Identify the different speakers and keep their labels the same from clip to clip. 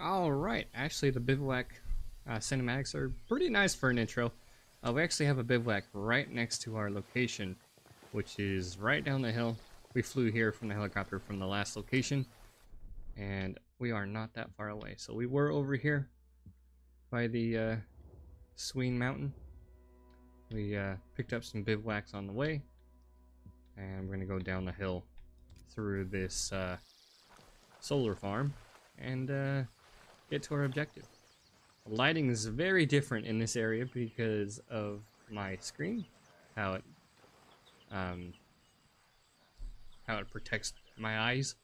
Speaker 1: Alright, actually the bivouac uh, cinematics are pretty nice for an intro. Uh, we actually have a bivouac right next to our location, which is right down the hill. We flew here from the helicopter from the last location, and we are not that far away. So we were over here by the uh, Sween Mountain. We uh, picked up some bivouacs on the way, and we're going to go down the hill through this uh, solar farm and uh, get to our objective. The lighting is very different in this area because of my screen, how it um, how it protects my eyes,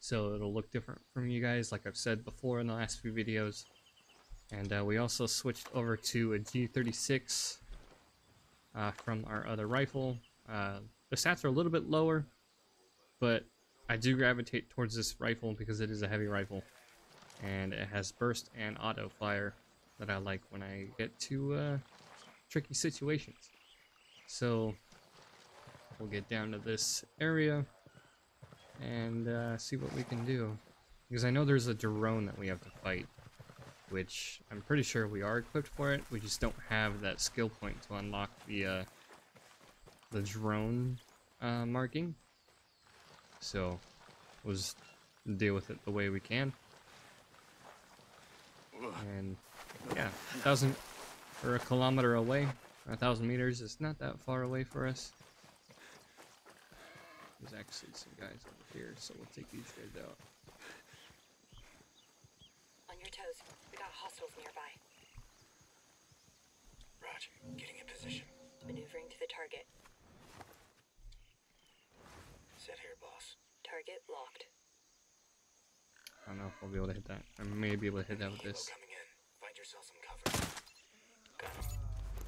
Speaker 1: so it'll look different from you guys, like I've said before in the last few videos. And uh, we also switched over to a G36 uh, from our other rifle. Uh, the stats are a little bit lower, but I do gravitate towards this rifle because it is a heavy rifle and it has burst and auto fire that I like when I get to uh, tricky situations. So we'll get down to this area and uh, see what we can do. Because I know there's a drone that we have to fight, which I'm pretty sure we are equipped for it. We just don't have that skill point to unlock the uh, the drone uh, marking. So we'll just deal with it the way we can. And yeah, a thousand or a kilometer away, or a thousand meters. It's not that far away for us. There's actually some guys over here, so we'll take these guys out.
Speaker 2: On your toes. We got hostiles nearby.
Speaker 3: Roger. Getting in position.
Speaker 2: Maneuvering to the target.
Speaker 3: Set here, boss.
Speaker 2: Target locked.
Speaker 1: I don't know if I'll be able to hit that. I may be able to hit that with this.
Speaker 3: Find yourself some cover.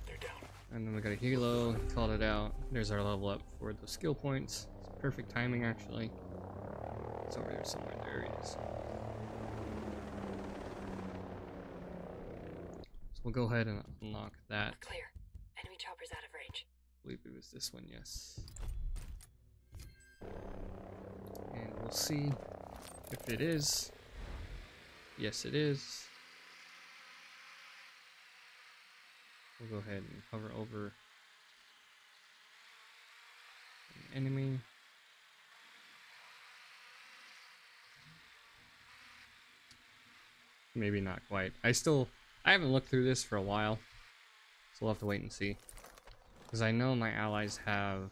Speaker 3: They're down.
Speaker 1: And then we got a helo, called it out. There's our level up for the skill points. It's perfect timing, actually. It's over there somewhere. There he is. So we'll go ahead and unlock that.
Speaker 2: We're clear. Enemy choppers out of range.
Speaker 1: I believe it was this one, yes. And we'll see if it is. Yes, it is. We'll go ahead and hover over an enemy. Maybe not quite. I still, I haven't looked through this for a while, so we'll have to wait and see. Because I know my allies have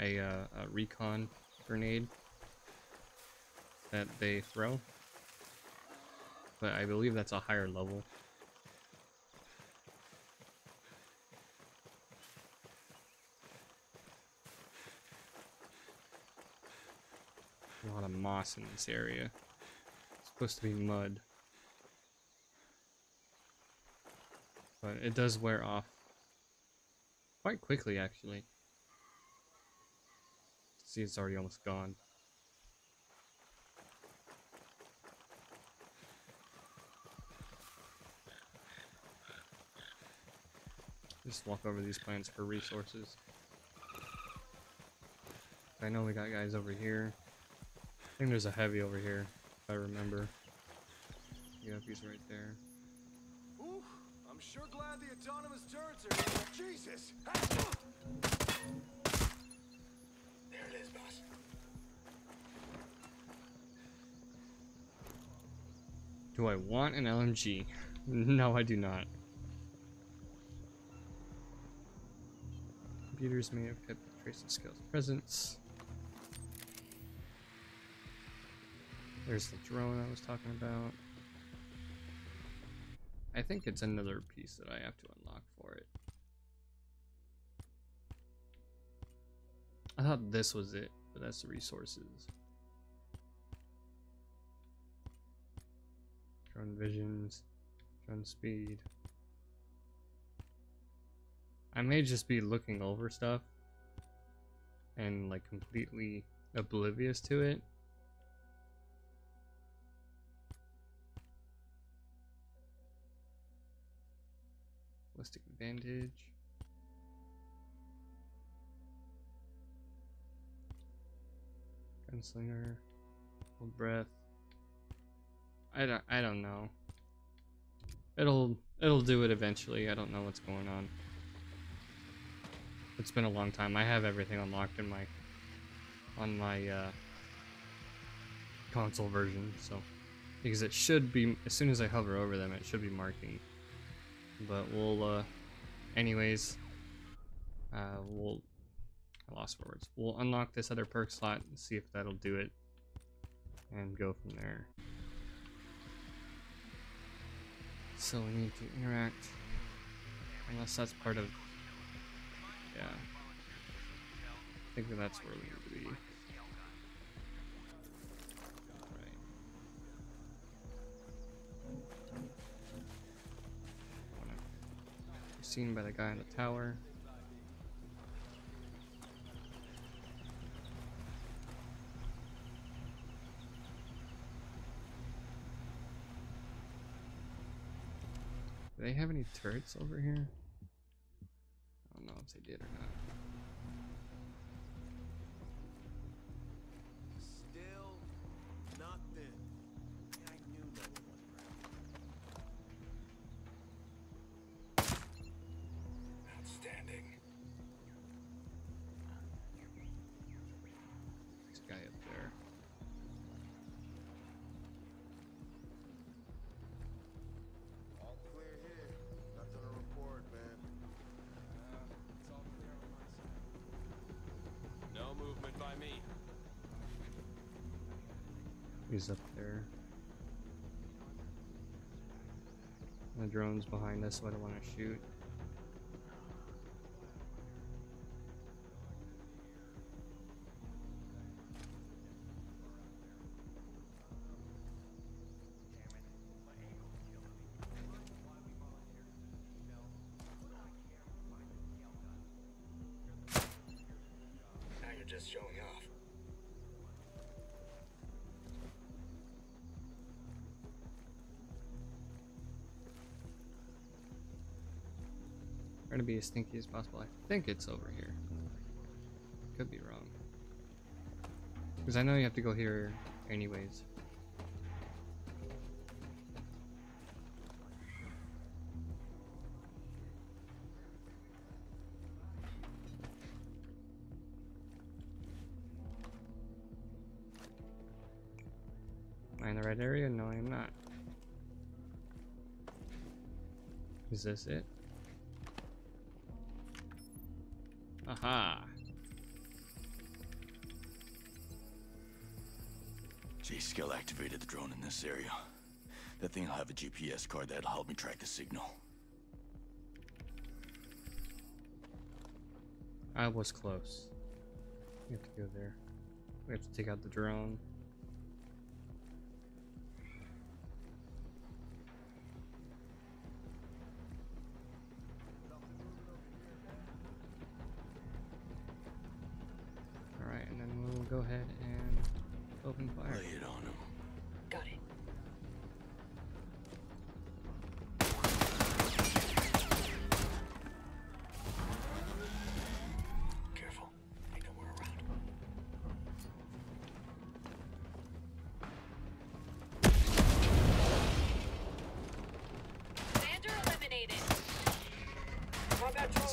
Speaker 1: a, uh, a recon grenade that they throw. But I believe that's a higher level. A lot of moss in this area. It's supposed to be mud. But it does wear off quite quickly, actually. See, it's already almost gone. Just walk over these plants for resources. I know we got guys over here. I think there's a heavy over here, if I remember. Yep, he's right there.
Speaker 4: Ooh, I'm sure glad the autonomous turrets are here. Jesus!
Speaker 3: There it is, boss.
Speaker 1: Do I want an LMG? No, I do not. Computers may have kept the trace of skills presence. There's the drone I was talking about. I think it's another piece that I have to unlock for it. I thought this was it, but that's the resources. Drone visions, drone speed. I may just be looking over stuff and like completely oblivious to it. Ballistic advantage. Gunslinger. Hold breath. I don't I don't know. It'll it'll do it eventually. I don't know what's going on. It's been a long time. I have everything unlocked in my on my uh, console version, so because it should be as soon as I hover over them, it should be marking. But we'll, uh, anyways, uh, we'll. I lost words. We'll unlock this other perk slot and see if that'll do it, and go from there. So we need to interact, unless that's part of. Yeah. I think that that's where we need to be. Seen by the guy in the tower. Do they have any turrets over here? I don't know if they did or not. He's up there. The drone's behind us, so I don't want to shoot. To be as stinky as possible. I think it's over here. Could be wrong. Because I know you have to go here anyways. Am I in the right area? No, I am not. Is this it?
Speaker 5: Drone in this area. That thing will have a GPS card that'll help me track the signal.
Speaker 1: I was close. We have to go there. We have to take out the drone. Alright, and then we'll go ahead and open fire.
Speaker 5: Lay it on him.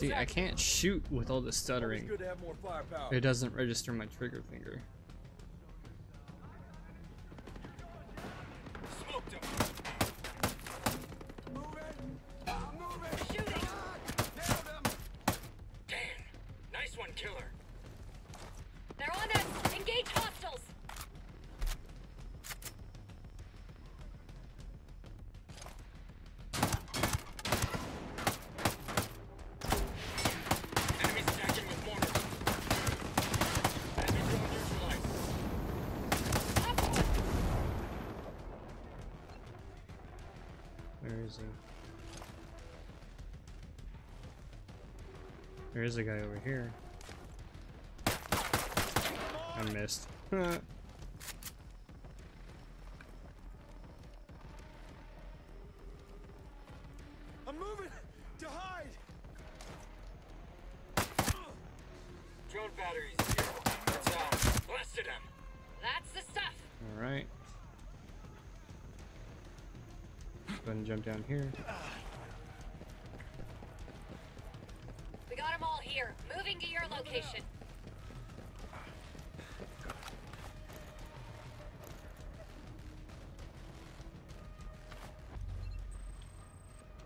Speaker 1: See, I can't shoot with all the stuttering.
Speaker 4: good to have more firepower.
Speaker 1: It doesn't register my trigger finger. There is a guy over here. I missed.
Speaker 4: I'm moving to hide.
Speaker 3: Drone batteries zero. It's out. Uh, Blasted him.
Speaker 2: That's the stuff.
Speaker 1: Alright. go ahead and jump down here.
Speaker 2: Ah, We got them all here. Moving to your location.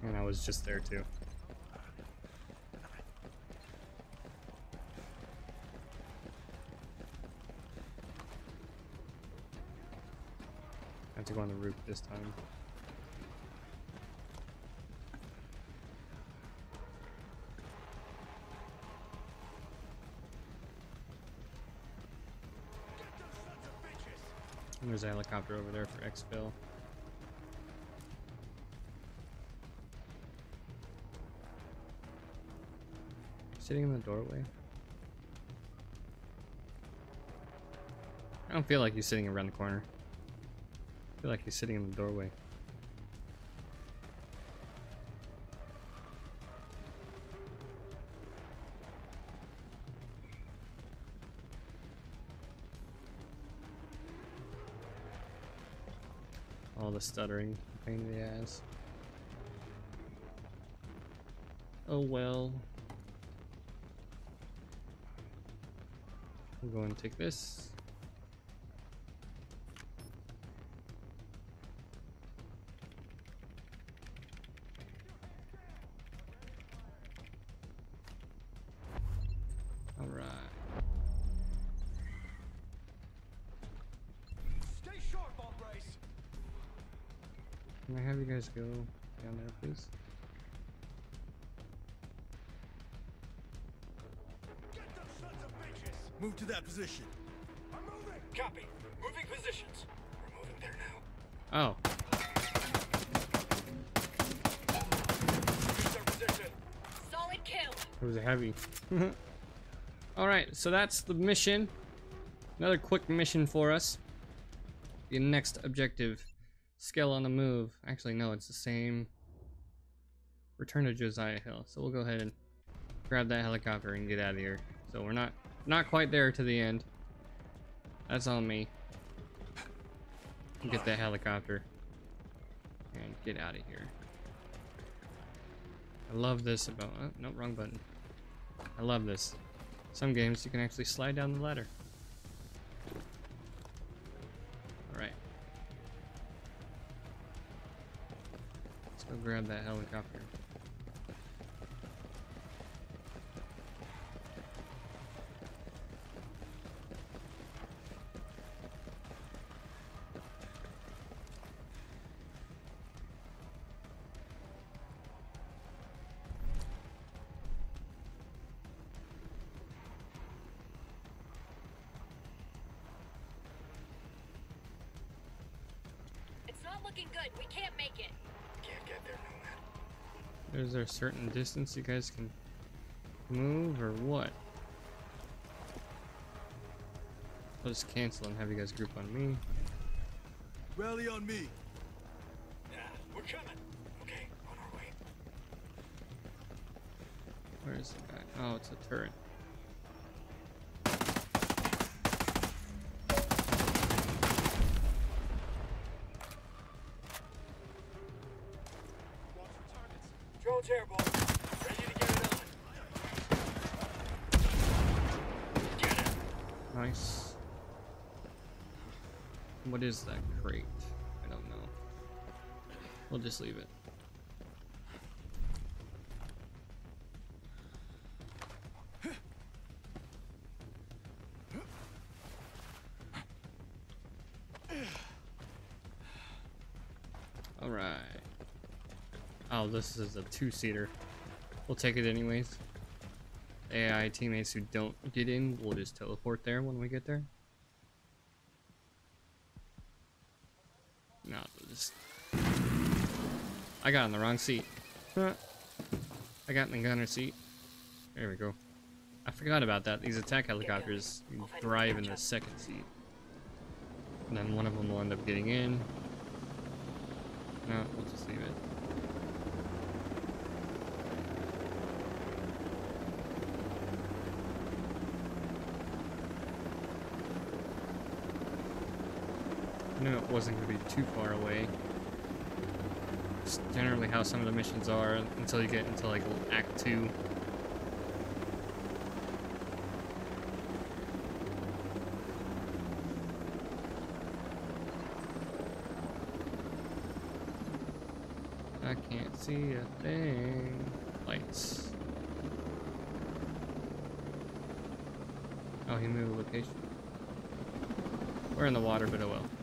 Speaker 1: And I was just there too. I have to go on the roof this time. There's a helicopter over there for exfil. Sitting in the doorway. I don't feel like he's sitting around the corner. I feel like he's sitting in the doorway. All the stuttering, pain in the ass. Oh well. We'll going to take this. Guys go down there, please?
Speaker 4: Get those sons of bitches.
Speaker 5: Move to that position.
Speaker 4: I'm moving.
Speaker 3: Copy. Moving positions. We're moving there now.
Speaker 1: Oh,
Speaker 3: Use our position.
Speaker 2: Solid kill.
Speaker 1: it was a heavy. Alright, so that's the mission. Another quick mission for us. The next objective. Skell on the move. Actually, no, it's the same. Return to Josiah Hill. So we'll go ahead and grab that helicopter and get out of here. So we're not not quite there to the end. That's on me. Get that helicopter and get out of here. I love this about. Oh, no, wrong button. I love this. Some games you can actually slide down the ladder. Grab that helicopter. Is there a certain distance you guys can move or what? I'll just cancel and have you guys group on me.
Speaker 5: Rally on me.
Speaker 3: Nah, we're coming. Okay, on our way.
Speaker 1: Where is the guy? Oh, it's a turret. Nice. What is that crate? I don't know. We'll just leave it. Alright. Oh, this is a two-seater. We'll take it anyways. AI teammates who don't get in we'll just teleport there when we get there. No, just. I got in the wrong seat. Huh. I got in the gunner seat. There we go. I forgot about that. These attack helicopters you drive in the second seat. And then one of them will end up getting in. No, we'll just leave it. Knew it wasn't going to be too far away. That's generally how some of the missions are until you get into like Act 2. I can't see a thing. Lights. Oh, he moved location. We're in the water, but oh well.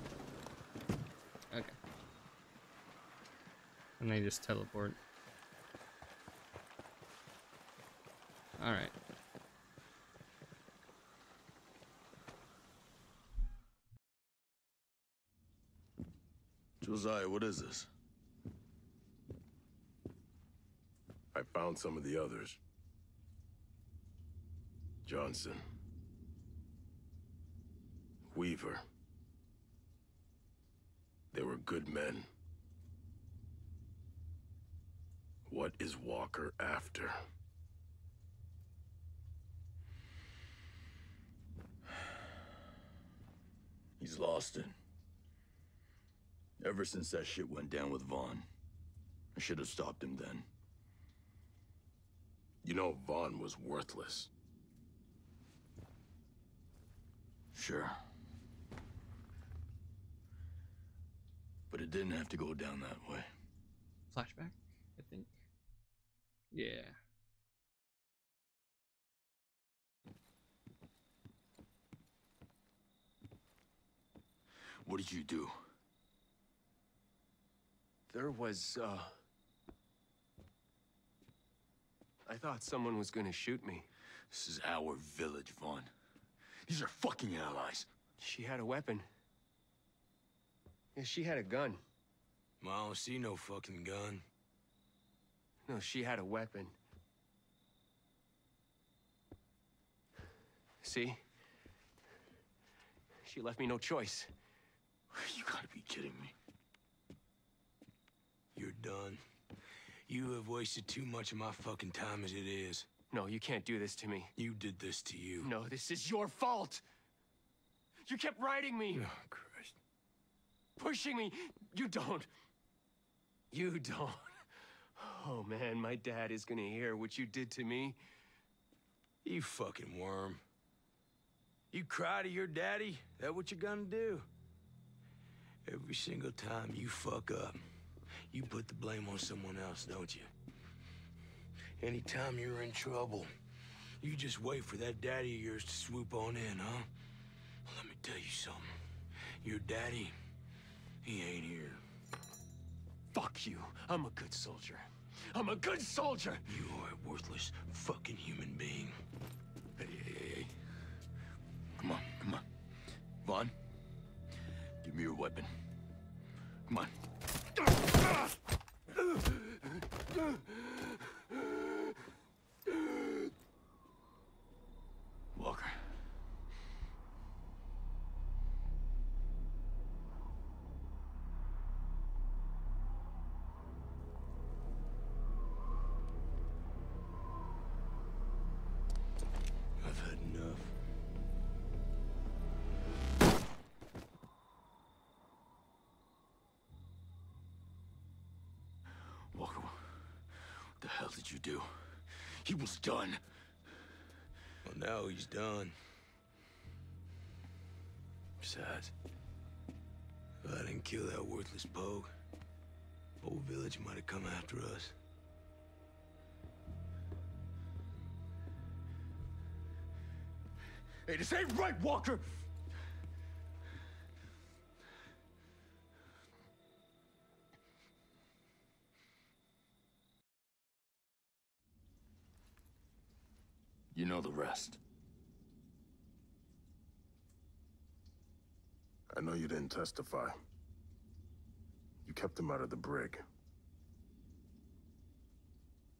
Speaker 1: And they just teleport. Alright.
Speaker 5: Josiah, what is this?
Speaker 6: I found some of the others. Johnson. Weaver. They were good men. What is Walker after?
Speaker 5: He's lost it. Ever since that shit went down with Vaughn. I should have stopped him then.
Speaker 6: You know, Vaughn was worthless.
Speaker 5: Sure. But it didn't have to go down that way.
Speaker 1: Flashback, I think. Yeah.
Speaker 5: What did you do?
Speaker 7: There was, uh... I thought someone was gonna shoot me.
Speaker 5: This is our village, Vaughn. These are fucking allies.
Speaker 7: She had a weapon. Yeah, she had a gun.
Speaker 3: I don't see no fucking gun.
Speaker 7: No, she had a weapon. See? She left me no choice.
Speaker 5: You gotta be kidding me.
Speaker 3: You're done. You have wasted too much of my fucking time as it is.
Speaker 7: No, you can't do this to me.
Speaker 3: You did this to you.
Speaker 7: No, this is your fault! You kept riding me,
Speaker 3: Oh, Christ.
Speaker 7: pushing me. You don't. You don't. Oh man, my dad is gonna hear what you did to me.
Speaker 3: You fucking worm. You cry to your daddy? That what you're gonna do? Every single time you fuck up, you put the blame on someone else, don't you? Anytime you're in trouble, you just wait for that daddy of yours to swoop on in, huh? Well, let me tell you something. Your daddy, he ain't here.
Speaker 7: Fuck you. I'm a good soldier. I'm a good soldier!
Speaker 3: You are a worthless fucking human being.
Speaker 5: Hey, hey, hey, hey. Come on, come on. Vaughn, give me your weapon. Come on. Hell did you do? He was done.
Speaker 3: Well, now he's done. Besides, if I didn't kill that worthless pogue, whole village might have come after us.
Speaker 5: Hey, this ain't right, Walker! You know the rest.
Speaker 6: I know you didn't testify. You kept him out of the brig.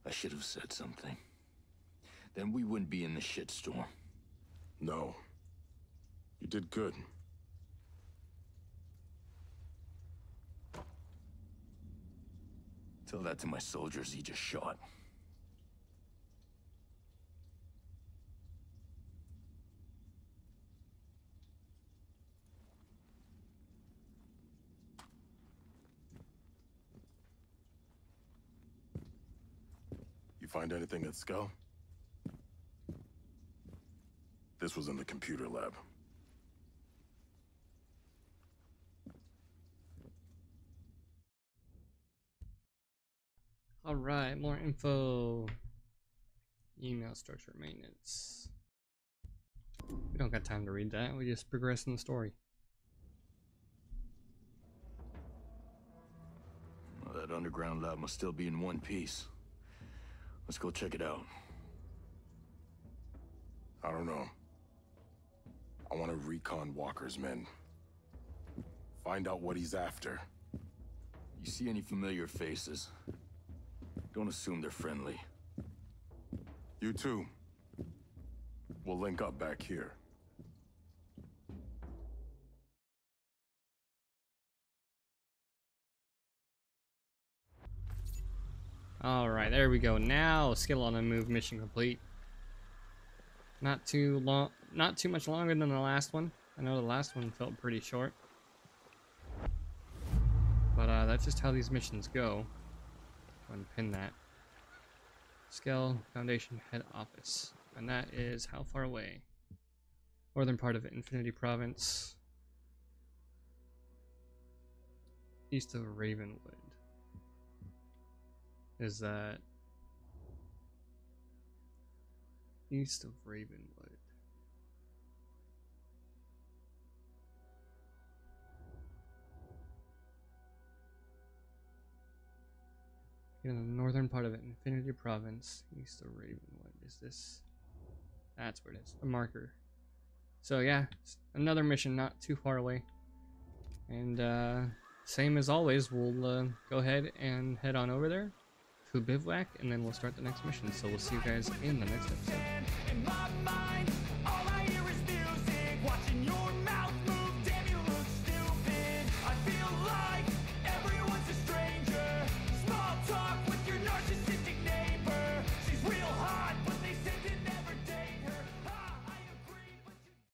Speaker 5: I should have said something. Then we wouldn't be in the shitstorm.
Speaker 6: No. You did good.
Speaker 5: Tell that to my soldiers he just shot.
Speaker 6: Find anything at Skell? This was in the computer lab.
Speaker 1: All right, more info. Email structure maintenance. We don't got time to read that. We just progress in the story.
Speaker 5: Well, that underground lab must still be in one piece. Let's go check it out.
Speaker 6: I don't know. I want to recon Walker's men. Find out what he's after.
Speaker 5: You see any familiar faces? Don't assume they're friendly.
Speaker 6: You too. We'll link up back here.
Speaker 1: All right, there we go. Now, Skell on the move mission complete. Not too long, not too much longer than the last one. I know the last one felt pretty short. But uh, that's just how these missions go. Pin that. Skell Foundation Head Office. And that is how far away? Northern part of Infinity Province. East of Ravenwood. Is that east of Ravenwood? In the northern part of Infinity Province, east of Ravenwood. Is this? That's where it is. A marker. So yeah, another mission not too far away. And uh, same as always, we'll uh, go ahead and head on over there bivouac, and then we'll start the next mission. So we'll see you guys in the next episode.